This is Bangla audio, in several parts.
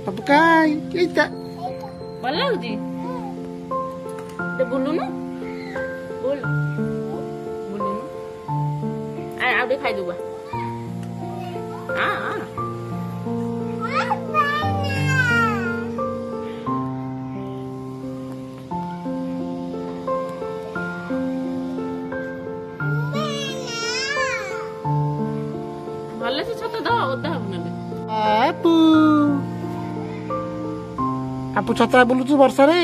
Papakai, kita. Balau di. De bulu no? Bulu. Bulu no? Ay, aku dikai apa Ah, ah. ভালো আছে ছাতা দাও দাও নালে আপু ଛତା ବୁଲୁଛୁ ବର୍ଷାରେ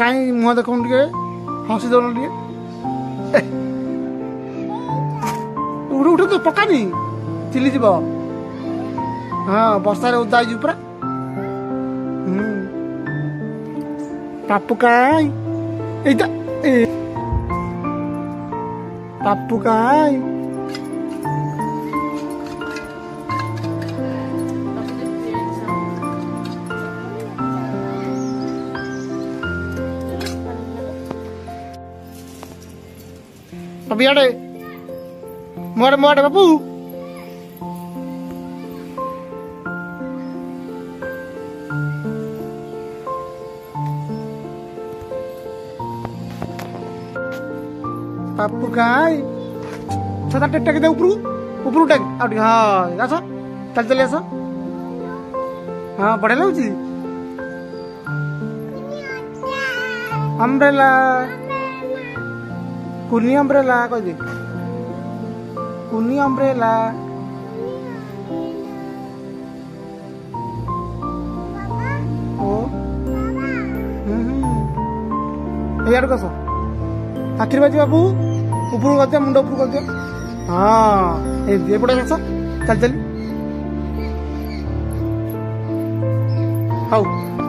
କାହିଁ ମୁହଁ ଦେଖୁନୁ ଟିକେ ହସି ଦେଉନୁ ଟିକେ ଉଠୁ ଉଠୁ ତୁ ପକାନି ଚିଲିଯିବ ହଁ ବର୍ଷାରେ ଓଦା ହେଇଯିବୁ ପୁରା ପାପୁ କାଇଁ ଏଇଟା ପାପୁ କାଇଁ বিয়াড়ে মোয়াড়ে মোয়াড়ে বাপু পাপু গাই ছটা টেকটাকে দে উপরু উপরু টেক আউ টিকে হ্যাঁ আস চালি চালি আস হ্যাঁ বড়িয়া লাগুছি umbrella Kuni umbrella kau je. Kuni umbrella. Oh. Hmm. Ayar kau so. Akhir baju babu. Upur kau dia, munda upur kau dia. Ah. Eh, dia pernah kau so. Chal chal. How?